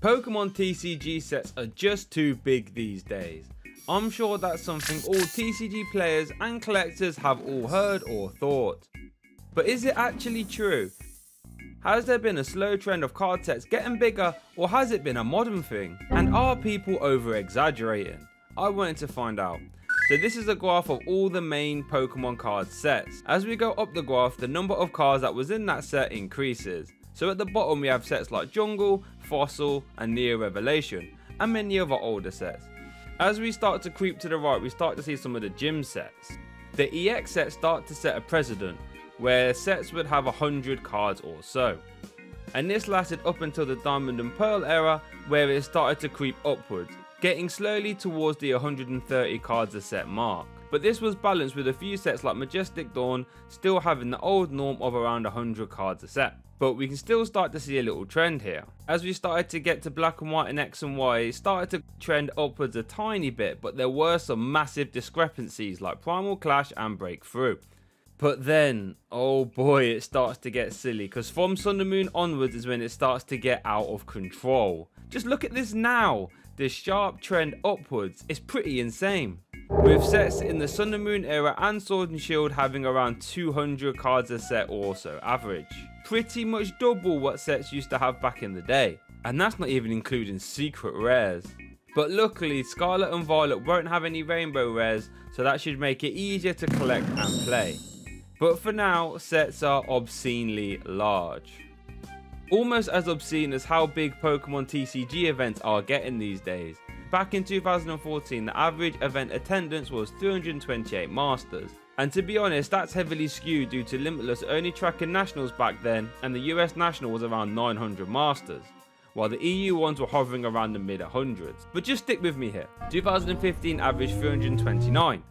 Pokemon TCG sets are just too big these days. I'm sure that's something all TCG players and collectors have all heard or thought. But is it actually true? Has there been a slow trend of card sets getting bigger or has it been a modern thing? And are people over exaggerating? I wanted to find out. So this is a graph of all the main Pokemon card sets. As we go up the graph, the number of cards that was in that set increases. So at the bottom we have sets like Jungle, Fossil and Neo Revelation and many other older sets. As we start to creep to the right we start to see some of the gym sets. The EX sets start to set a precedent where sets would have 100 cards or so. And this lasted up until the Diamond and Pearl era where it started to creep upwards, getting slowly towards the 130 cards a set mark. But this was balanced with a few sets like Majestic Dawn still having the old norm of around 100 cards a set but we can still start to see a little trend here. As we started to get to black and white and X and Y, it started to trend upwards a tiny bit, but there were some massive discrepancies like Primal Clash and Breakthrough. But then, oh boy, it starts to get silly because from Sun and Moon onwards is when it starts to get out of control. Just look at this now. this sharp trend upwards is pretty insane. With sets in the Sun and Moon era and Sword and Shield having around 200 cards a set or so average pretty much double what sets used to have back in the day. And that's not even including secret rares. But luckily Scarlet and Violet won't have any rainbow rares so that should make it easier to collect and play. But for now sets are obscenely large. Almost as obscene as how big Pokemon TCG events are getting these days. Back in 2014 the average event attendance was 328 Masters and to be honest, that's heavily skewed due to Limitless only tracking Nationals back then, and the US National was around 900 Masters, while the EU ones were hovering around the mid 100s. But just stick with me here. 2015 averaged 329,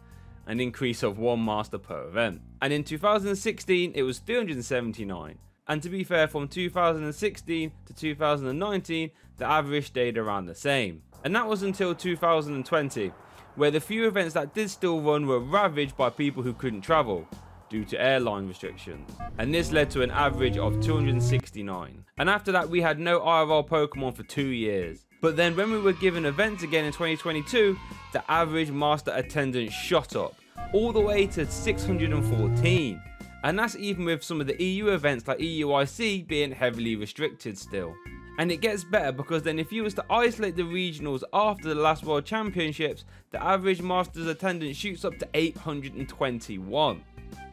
an increase of one Master per event. And in 2016, it was 379. And to be fair, from 2016 to 2019, the average stayed around the same. And that was until 2020, where the few events that did still run were ravaged by people who couldn't travel due to airline restrictions. And this led to an average of 269. And after that we had no IRL Pokemon for two years. But then when we were given events again in 2022, the average master attendance shot up all the way to 614. And that's even with some of the EU events like EUIC being heavily restricted still. And it gets better because then if you was to isolate the regionals after the last World Championships, the average Masters attendance shoots up to 821.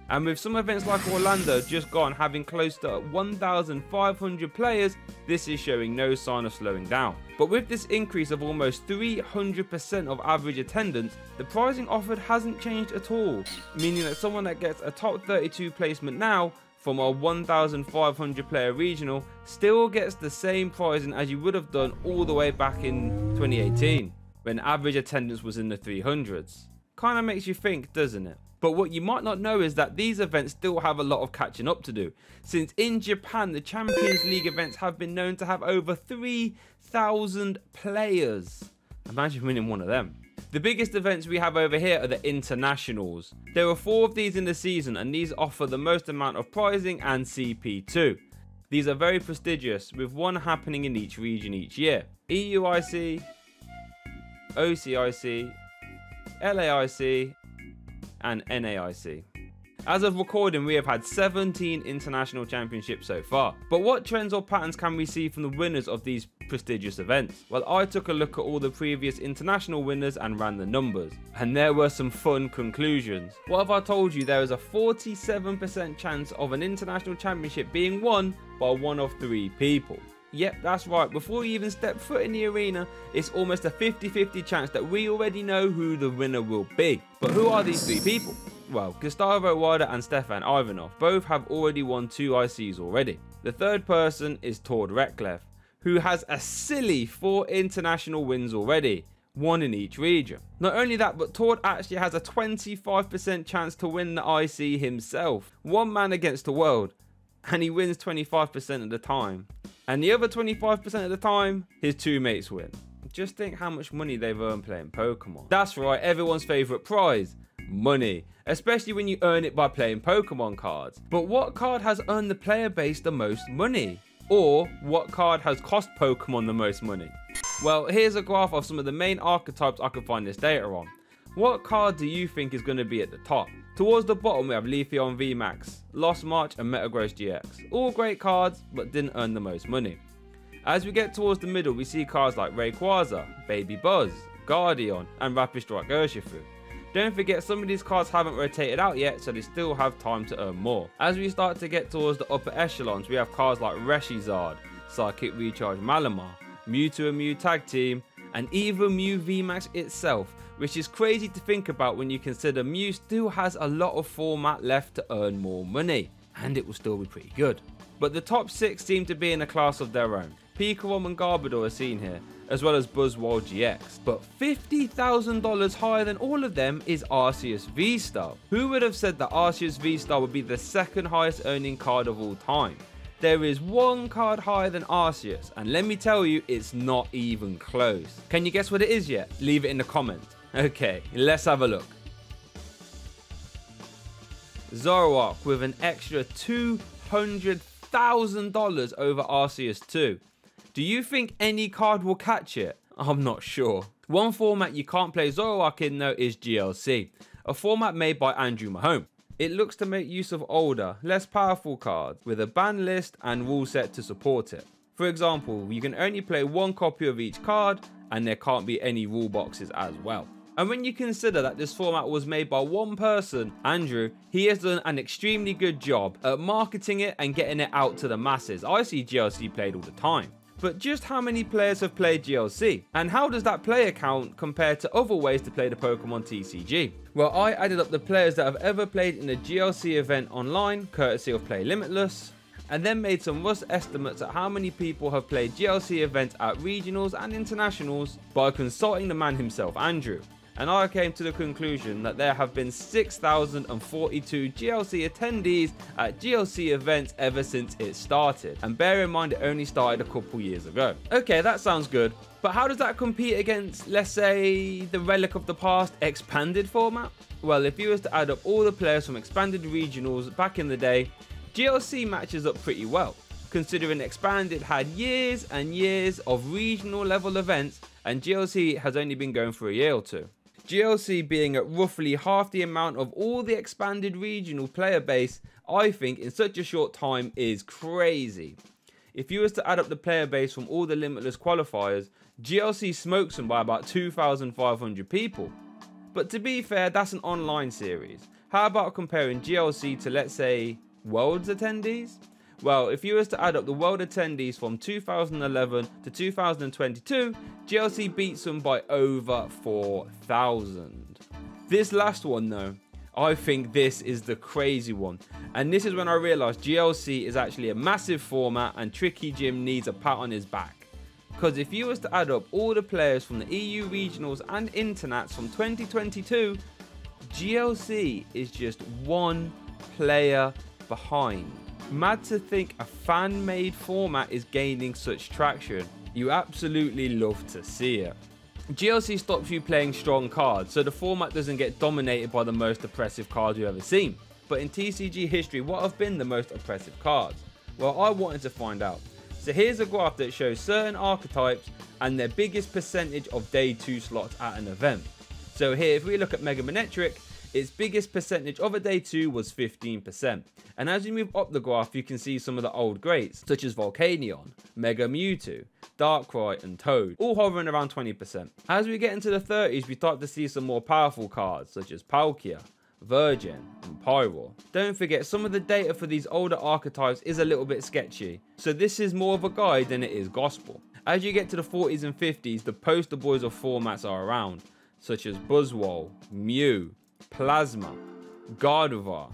And with some events like Orlando just gone having close to 1,500 players, this is showing no sign of slowing down. But with this increase of almost 300% of average attendance, the pricing offered hasn't changed at all, meaning that someone that gets a top 32 placement now from a 1,500 player regional still gets the same pricing as you would have done all the way back in 2018 when average attendance was in the 300s. Kinda makes you think, doesn't it? But what you might not know is that these events still have a lot of catching up to do, since in Japan the Champions League events have been known to have over 3,000 players. Imagine winning one of them. The biggest events we have over here are the internationals. There are four of these in the season and these offer the most amount of prizing and CP2. These are very prestigious with one happening in each region each year. EUIC, OCIC, LAIC and NAIC. As of recording, we have had 17 international championships so far. But what trends or patterns can we see from the winners of these prestigious events? Well, I took a look at all the previous international winners and ran the numbers. And there were some fun conclusions. What have I told you? There is a 47% chance of an international championship being won by one of three people. Yep, that's right. Before you even step foot in the arena, it's almost a 50-50 chance that we already know who the winner will be. But who are these three people? well, Gustavo Wada and Stéphane Ivanoff both have already won two ICs already. The third person is Tord Reklev, who has a silly four international wins already, one in each region. Not only that, but Tord actually has a 25% chance to win the IC himself, one man against the world, and he wins 25% of the time. And the other 25% of the time, his two mates win. Just think how much money they've earned playing Pokemon. That's right, everyone's favourite prize, money, especially when you earn it by playing Pokemon cards. But what card has earned the player base the most money? Or what card has cost Pokemon the most money? Well, here's a graph of some of the main archetypes I could find this data on. What card do you think is going to be at the top? Towards the bottom we have Leafeon VMAX, Lost March and Metagross GX. All great cards, but didn't earn the most money. As we get towards the middle we see cards like Rayquaza, Baby Buzz, Guardian and Rapid Strike Urshifu. Don't forget some of these cards haven't rotated out yet so they still have time to earn more. As we start to get towards the upper echelons we have cards like Reshizard, Psychic Recharge Malamar, Mewtwo and Mew Tag Team and even Mew VMAX itself which is crazy to think about when you consider Mew still has a lot of format left to earn more money, and it will still be pretty good. But the top 6 seem to be in a class of their own. Pikarom and Garbodor are seen here, as well as Buzzwole GX. But $50,000 higher than all of them is Arceus V-Star. Who would have said that Arceus V-Star would be the second highest earning card of all time? There is one card higher than Arceus, and let me tell you, it's not even close. Can you guess what it is yet? Leave it in the comments. Okay, let's have a look. Zoroark with an extra $200,000 over Arceus 2. Do you think any card will catch it? I'm not sure. One format you can't play Zoroark in though is GLC, a format made by Andrew Mahone. It looks to make use of older, less powerful cards with a ban list and rule set to support it. For example, you can only play one copy of each card and there can't be any rule boxes as well. And when you consider that this format was made by one person, Andrew, he has done an extremely good job at marketing it and getting it out to the masses. I see GLC played all the time. But just how many players have played GLC? And how does that player count compare to other ways to play the Pokemon TCG? Well, I added up the players that have ever played in a GLC event online, courtesy of Play Limitless, and then made some rough estimates at how many people have played GLC events at regionals and internationals by consulting the man himself, Andrew and I came to the conclusion that there have been 6,042 GLC attendees at GLC events ever since it started. And bear in mind it only started a couple years ago. Okay, that sounds good. But how does that compete against, let's say, the Relic of the Past expanded format? Well, if you was to add up all the players from expanded regionals back in the day, GLC matches up pretty well, considering expanded had years and years of regional level events and GLC has only been going for a year or two. GLC being at roughly half the amount of all the expanded regional player base, I think in such a short time is crazy. If you was to add up the player base from all the limitless qualifiers, GLC smokes them by about 2,500 people. But to be fair, that's an online series. How about comparing GLC to let's say Worlds attendees? Well, if you was to add up the world attendees from 2011 to 2022, GLC beats them by over 4,000. This last one though, I think this is the crazy one. And this is when I realized GLC is actually a massive format and Tricky Gym needs a pat on his back. Because if you was to add up all the players from the EU regionals and internats from 2022, GLC is just one player behind. Mad to think a fan-made format is gaining such traction. You absolutely love to see it. GLC stops you playing strong cards, so the format doesn't get dominated by the most oppressive cards you've ever seen. But in TCG history, what have been the most oppressive cards? Well, I wanted to find out. So here's a graph that shows certain archetypes and their biggest percentage of day 2 slots at an event. So here, if we look at Mega Manectric, its biggest percentage of a day 2 was 15%. And as you move up the graph, you can see some of the old greats, such as Volcanion, Mega Mewtwo, Darkrai, and Toad, all hovering around 20%. As we get into the 30s, we start to see some more powerful cards, such as Palkia, VirGen, and Pyro. Don't forget, some of the data for these older archetypes is a little bit sketchy, so this is more of a guide than it is gospel. As you get to the 40s and 50s, the poster boys of formats are around, such as Buzzwole, Mew, Plasma, Gardevoir.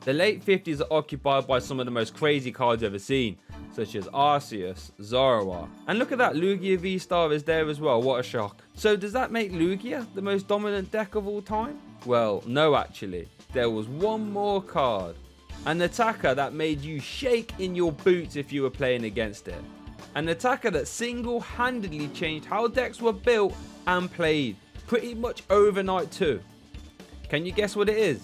The late 50s are occupied by some of the most crazy cards ever seen, such as Arceus, Zoroark. And look at that, Lugia V-Star is there as well, what a shock. So does that make Lugia the most dominant deck of all time? Well, no actually. There was one more card. An attacker that made you shake in your boots if you were playing against it. An attacker that single-handedly changed how decks were built and played. Pretty much overnight too. Can you guess what it is?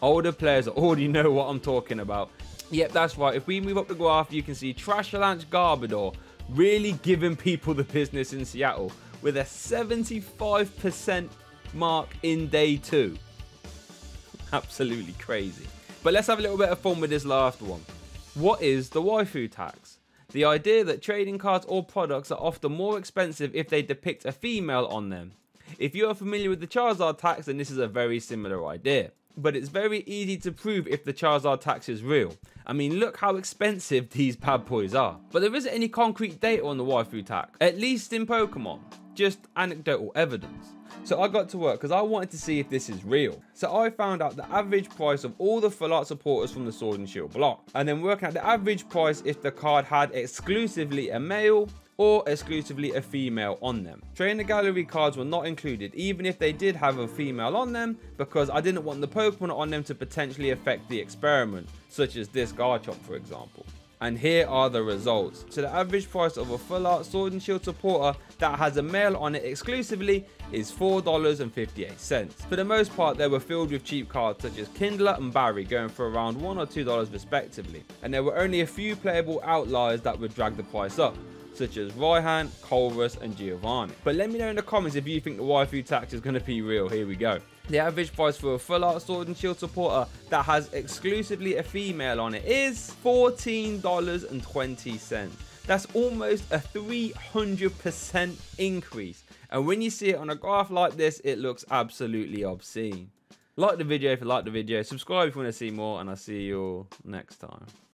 Older players already know what I'm talking about. Yep, that's right. If we move up the graph, you can see Trashalanche Garbodor really giving people the business in Seattle with a 75% mark in day two. Absolutely crazy. But let's have a little bit of fun with this last one. What is the waifu tax? The idea that trading cards or products are often more expensive if they depict a female on them. If you are familiar with the Charizard tax, then this is a very similar idea. But it's very easy to prove if the Charizard tax is real. I mean, look how expensive these bad boys are. But there isn't any concrete data on the waifu tax, at least in Pokemon, just anecdotal evidence. So I got to work because I wanted to see if this is real. So I found out the average price of all the full art supporters from the Sword and Shield block. And then working out the average price if the card had exclusively a male or exclusively a female on them. Trainer gallery cards were not included even if they did have a female on them because I didn't want the Pokemon on them to potentially affect the experiment, such as this Garchomp for example. And here are the results. So the average price of a full art Sword and Shield supporter that has a male on it exclusively is $4.58. For the most part, they were filled with cheap cards such as Kindler and Barry going for around $1 or $2 respectively. And there were only a few playable outliers that would drag the price up such as Raihan, Colress and Giovanni. But let me know in the comments if you think the waifu tax is going to be real. Here we go. The average price for a full art sword and shield supporter that has exclusively a female on it is $14.20. That's almost a 300% increase. And when you see it on a graph like this, it looks absolutely obscene. Like the video if you like the video, subscribe if you want to see more, and I'll see you all next time.